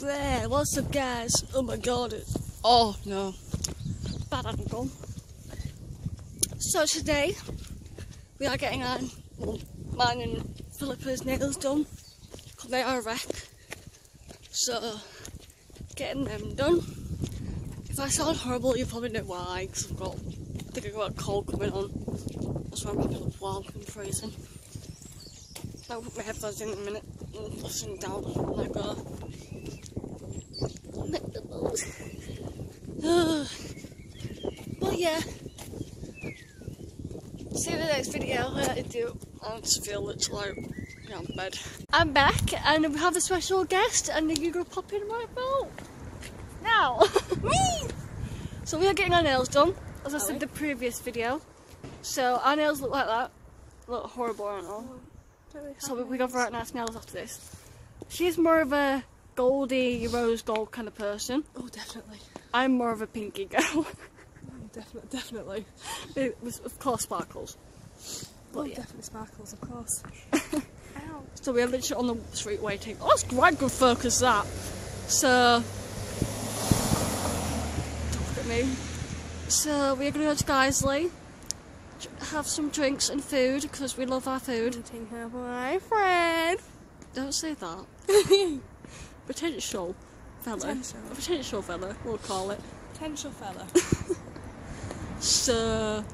There, what's up guys? Oh my god, it, oh no, bad angle. So today, we are getting on, well, mine and Philippa's nails done, because they are a wreck. So, getting them done. If I sound horrible, you probably know why, because I've got, I think I've got a cold coming on. That's why I'm wrapping up while I'm freezing. I'll put my headphones in in a minute, and listen down oh when I go. but yeah, see you in the next video. I just feel literally like bed. I'm back and we have a special guest, and you're gonna pop in right now. Now, me. So we are getting our nails done, as I said in the previous video. So our nails look like that. Look horrible, don't know. So we, we got very nice nails after this. She's more of a goldy, rose gold kind of person. Oh, definitely. I'm more of a pinky girl. Definitely, definitely. it was, of course, sparkles. Oh, yeah. definitely sparkles, of course. Ow. So we're literally on the street waiting. Oh, that's quite good focus, that. So, don't look at me. So we're gonna go to Guiseley, have some drinks and food because we love our food. Meeting her boyfriend. Don't say that. Potential fella. Potential. A potential fella, we'll call it. Potential fella. So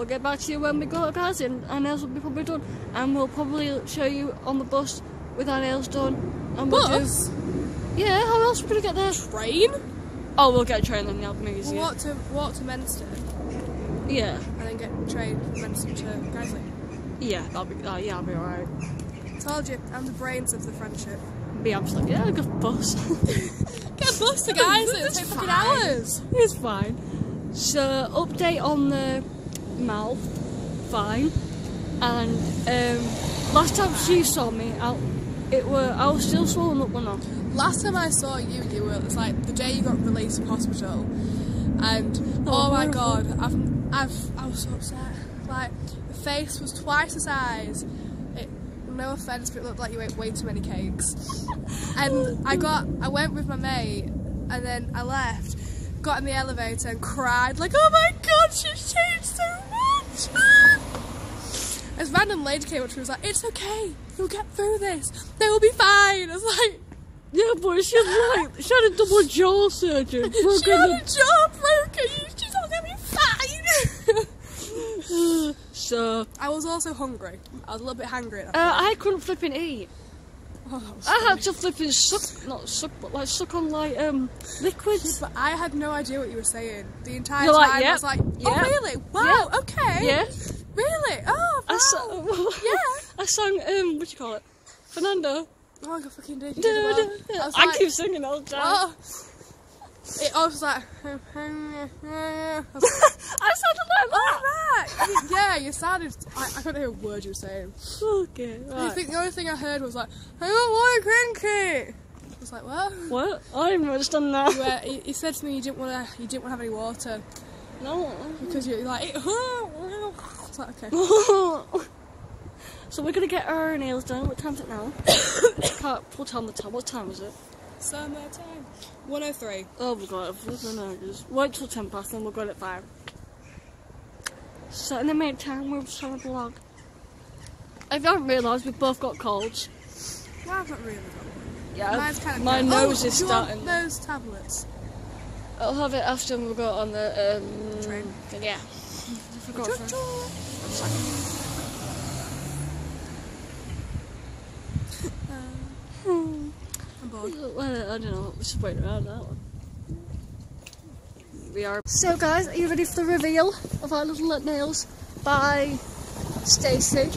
we'll get back to you when we go, to guys, and our nails will be probably done, and we'll probably show you on the bus with our nails done. And we'll Bus? do. Yeah, how else are we gonna get there? Train? Oh, we'll get a train then. That'll be easier. We'll walk to, walk to Menston Yeah, and then get a train from Menston to Guiseley. yeah, that'll be. Uh, yeah, I'll be alright. Told you, I'm the brains of the friendship. Be absolutely. Yeah, good bus. Get a bus to It's it'll take fucking hours. it's fine. So update on the mouth, fine. And um, last time she saw me, I, it were I was still swollen up one off. Last time I saw you, you were, it was like the day you got released from hospital. And, Oh, oh, my god, I've, I've, I was so upset. Like, the face was twice the size. It, no offence, but it looked like you ate way too many cakes. And I got, I went with my mate, and then I left, got in the elevator and cried, like, oh my god, she's changed so. This random lady came up to me and was like, it's okay, you'll get through this, they will be fine. I was like, Yeah, but she had like she had a double jaw surgery. she had a jaw broken, she's all gonna be fine. so I was also hungry. I was a little bit hungry. at that uh. I couldn't flipping eat. Oh, I had to flipping suck, not suck, but like suck on like um liquids. But I had no idea what you were saying. The entire You're like, time I was like, oh yep, really? Wow, okay. Yeah, Really? Oh, wow. I sang. Yeah. I sang um what do you call it? Fernando. Oh, I got fucking dick. Da, da, da. I was I keep singing all the time. oh. It, I was like, I I sounded like that. right. yeah, you sounded. I, I couldn't hear a word you were saying. Okay, I right. think the only thing I heard was like, I don't want a cranky. I was like, what? What? I didn't understand that. Where he, he said to me, you didn't want to, you didn't want to have any water No. because you're like, it's like okay. so we're gonna get our nails done. What time's it now? Can't put on the time. What time is it? Summertime. 103. Oh my god, just wait till 10 past and we'll go at 5. So in the meantime, we're trying to vlog. If you haven't realised, we've both got colds. Well, I've not really got one. Yeah, Mine's kind of my nose is do you want those tablets. I'll have it after we go on the um, Train. Yeah. I forgot. for- Choo-choo. Well, I don't know. Let's just wait around that one. We are. So, guys, are you ready for the reveal of our little nails by Stacey?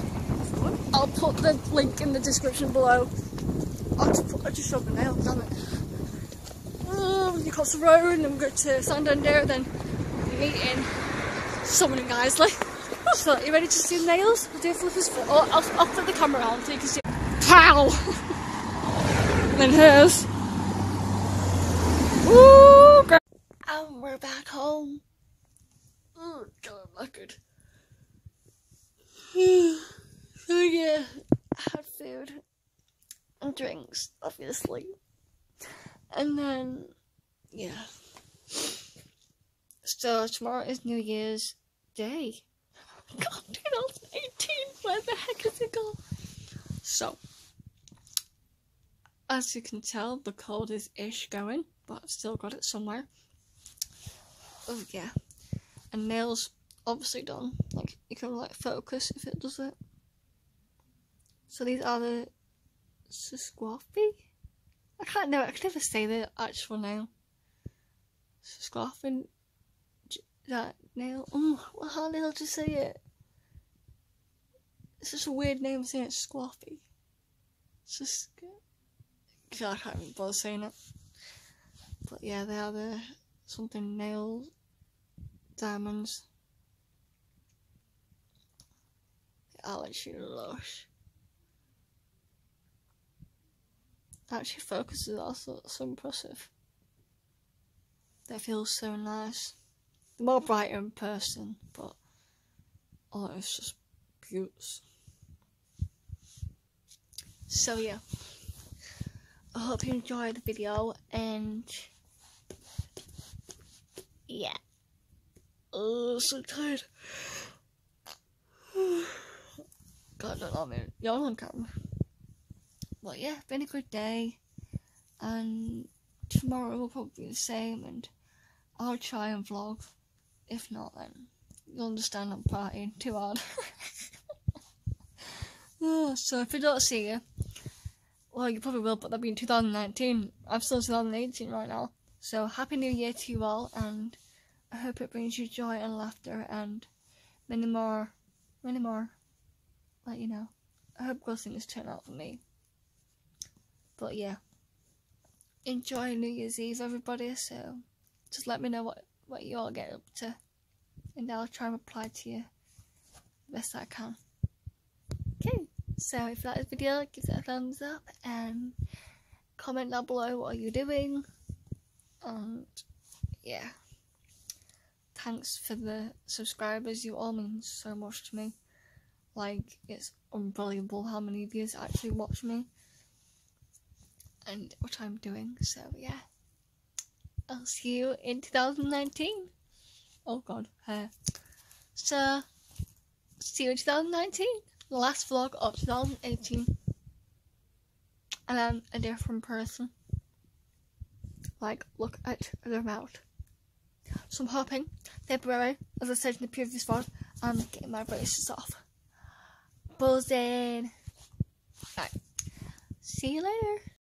I'll put the link in the description below. I'll just, put, I'll just show the nail, damn it. Oh, you cross the road and then we go to Santander, then meeting someone in Guiseley. So, are you ready to see the nails? We'll do a flip his foot. Oh, I'll, I'll flip the camera on so you can see. Pow! then hers. Ooh. And we're back home. Oh, God, I'm knackered. so, yeah, I had food and drinks, obviously. And then, yeah. So tomorrow is New Year's Day. God, 2018, where the heck is it gone? So, as you can tell, the cold is ish going, but I've still got it somewhere. Oh yeah, and nails obviously done. Like you can like focus if it does it. So these are the Squaffy. I can't know. I can never say the actual nail. Squaffy. That nail. Mm, oh, well, how the hell to say it? It's just a weird name saying it. Squaffy. It's just. God, I can't even bother saying it. But yeah, they are the something nail diamonds. They are actually lush. Actually, focus is also so impressive. They feel so nice. They're more brighter in person, but oh, it's just beautiful. So yeah. I hope you enjoyed the video and yeah. Oh, so tired. God, I love it. Y'all on camera. But yeah, been a good day. And tomorrow will probably be the same. And I'll try and vlog. If not, then you'll understand I'm partying too hard. oh, so if I don't see you, well, you probably will, but that'll be in 2019. I'm still 2018 right now. So, Happy New Year to you all, and I hope it brings you joy and laughter and many more, many more, let you know. I hope good things turn out for me. But yeah, enjoy New Year's Eve, everybody. So, just let me know what, what you all get up to, and I'll try and reply to you the best I can. So if you like this video, give it a thumbs up and comment down below what are you doing. And yeah. Thanks for the subscribers, you all mean so much to me. Like it's unbelievable how many of you actually watch me and what I'm doing. So yeah. I'll see you in 2019. Oh god, hair. So see you in 2019 the last vlog of 2018 and I'm a different person. Like, look at the mouth. So I'm hoping February, as I said in the previous vlog, I'm getting my braces off. Buzzing. Right. See you later.